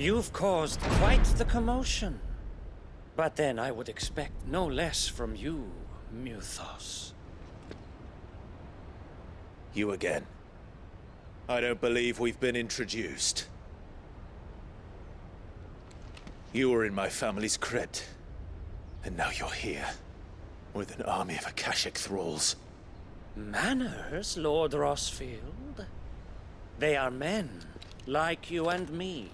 You've caused quite the commotion. But then I would expect no less from you, Mythos. You again. I don't believe we've been introduced. You were in my family's crypt. And now you're here. With an army of Akashic thralls. Manners, Lord Rosfield. They are men, like you and me.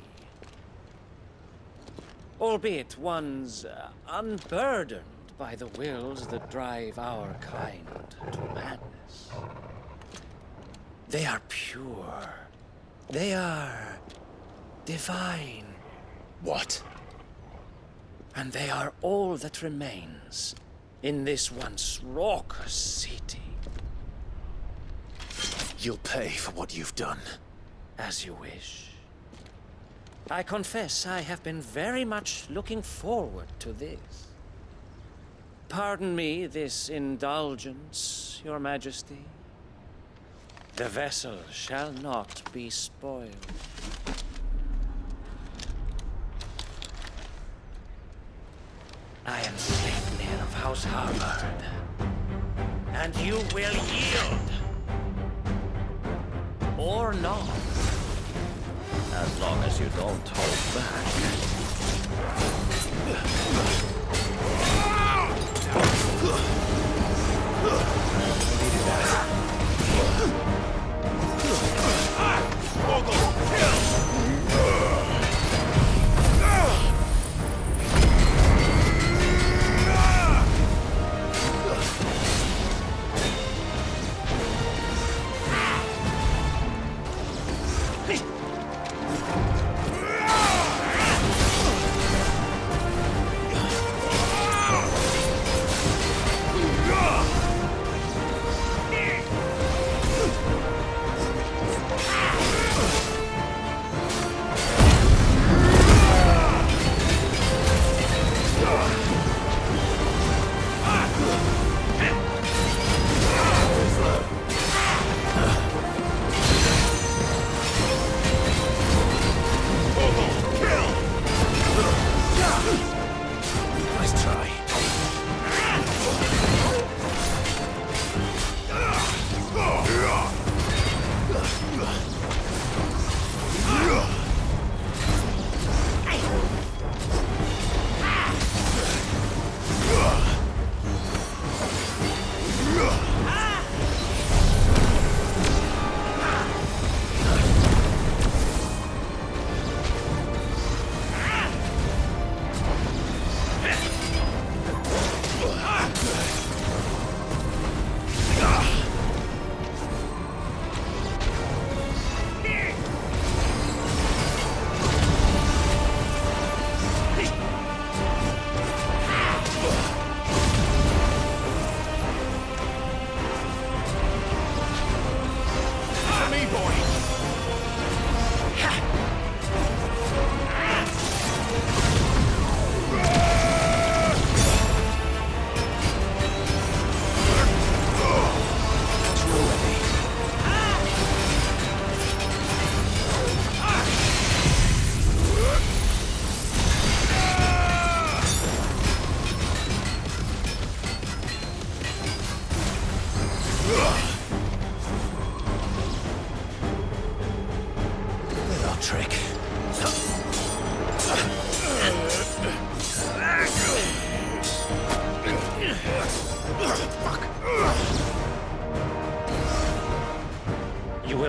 Albeit ones uh, unburdened by the wills that drive our kind to madness. They are pure. They are divine. What? And they are all that remains in this once raucous city. You'll pay for what you've done. As you wish. I confess I have been very much looking forward to this. Pardon me this indulgence, your majesty. The vessel shall not be spoiled. I am Sleipnir of House Harvard. And you will yield. Or not. As long as you don't hold back. Nice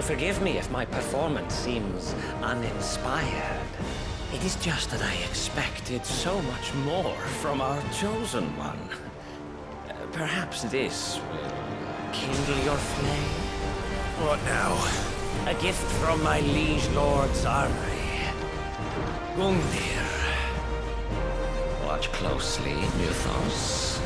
forgive me if my performance seems uninspired. It is just that I expected so much more from our chosen one. Uh, Perhaps this will kindle your flame? What now? A gift from my liege lord's Zarnri. Gungnir. Watch closely, Mythos.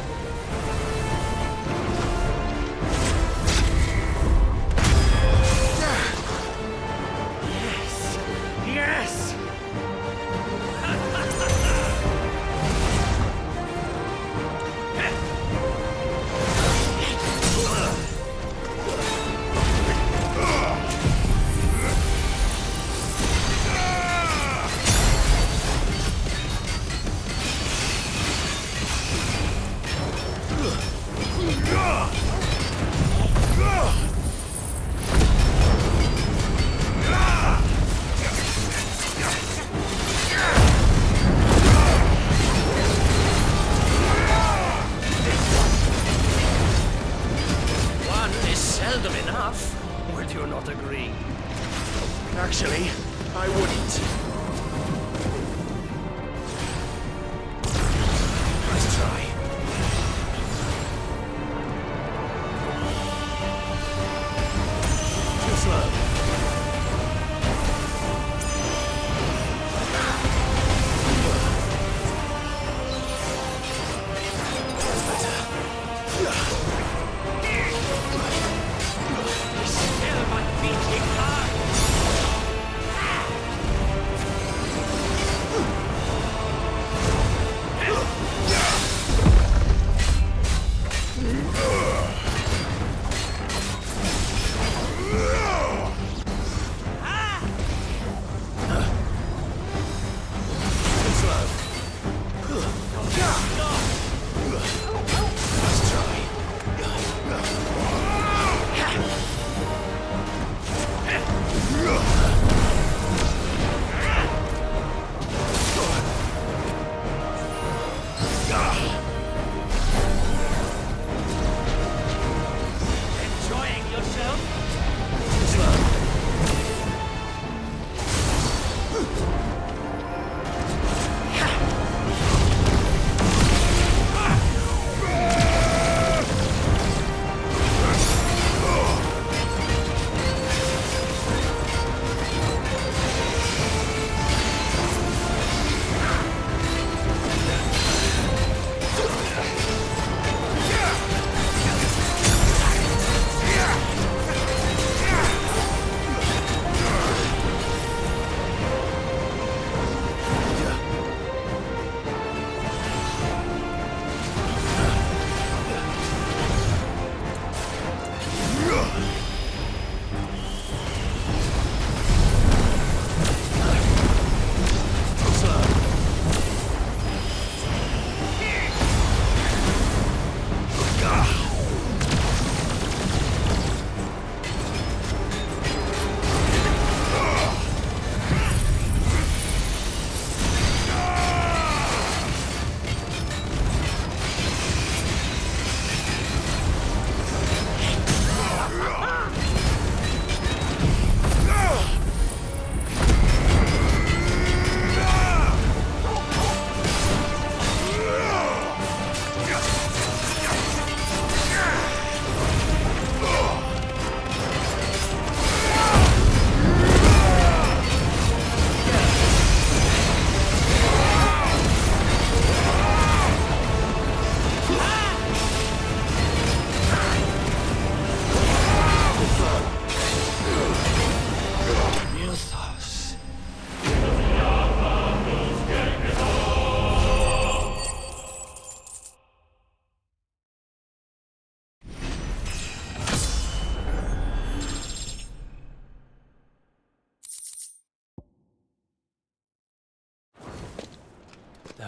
Would you not agree? Actually, I wouldn't.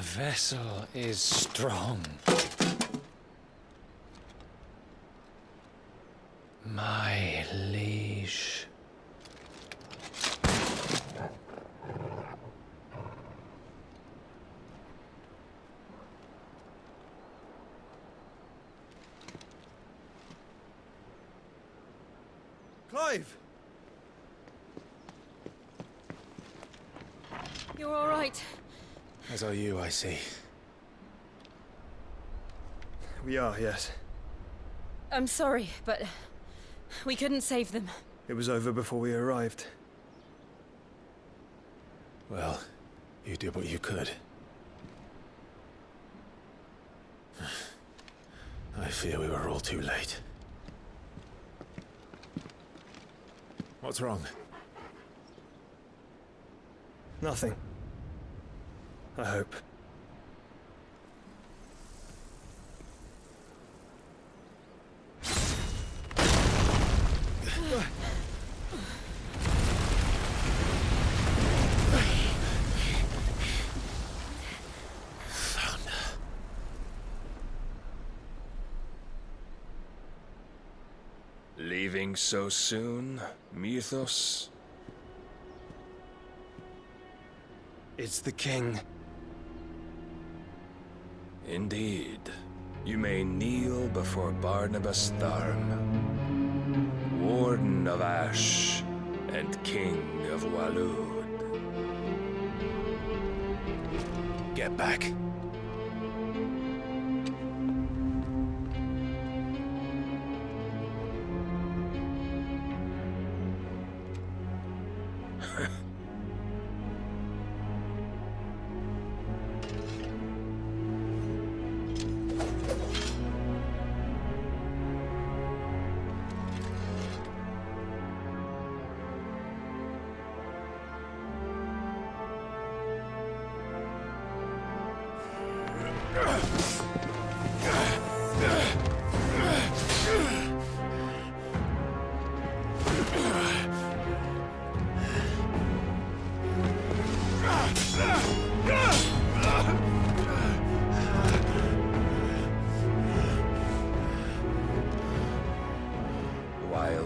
Vessel is strong. My liege. Clive! You're all right. As are you, I see. We are, yes. I'm sorry, but we couldn't save them. It was over before we arrived. Well, you did what you could. I fear we were all too late. What's wrong? Nothing. I hope. Leaving so soon, Mythos? It's the king. Indeed. You may kneel before Barnabas Tharr, Warden of Ash and King of Waloed. Get back.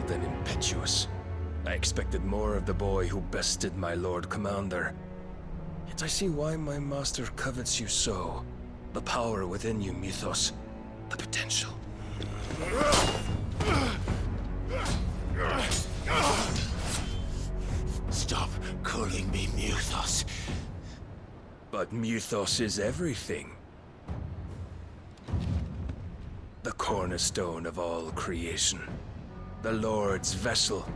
Wild and impetuous. I expected more of the boy who bested my Lord Commander. Yet I see why my master covets you so. The power within you, Mythos. The potential. Stop calling me Mythos. But Mythos is everything. The cornerstone of all creation. The Lord's vessel.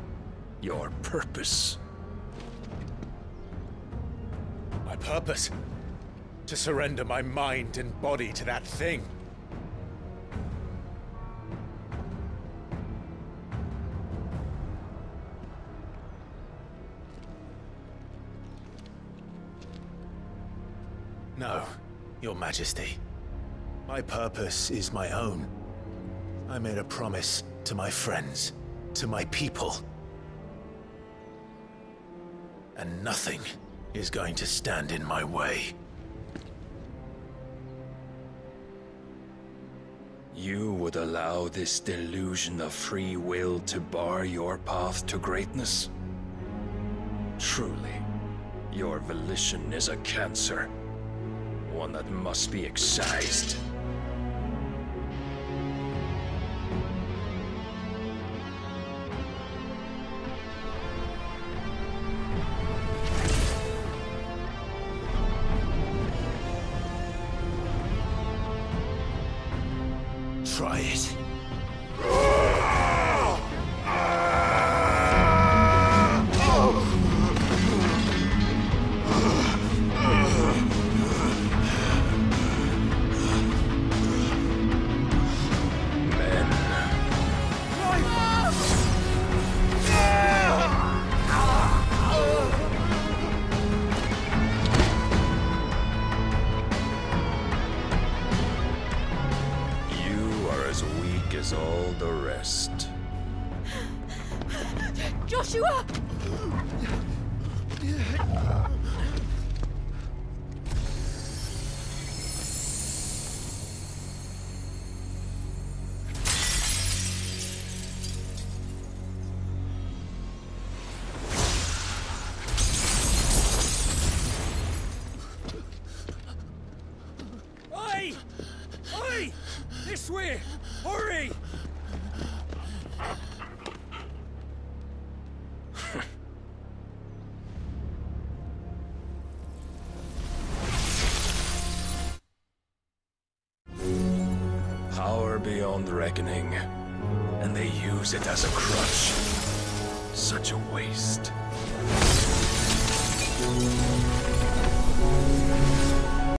Your purpose. My purpose? To surrender my mind and body to that thing. No, your majesty. My purpose is my own. I made a promise to my friends, to my people. And nothing is going to stand in my way. You would allow this delusion of free will to bar your path to greatness? Truly, your volition is a cancer. One that must be excised. The rest. Joshua! Oi! Oi! This way! Hurry! As a crutch. Such a waste.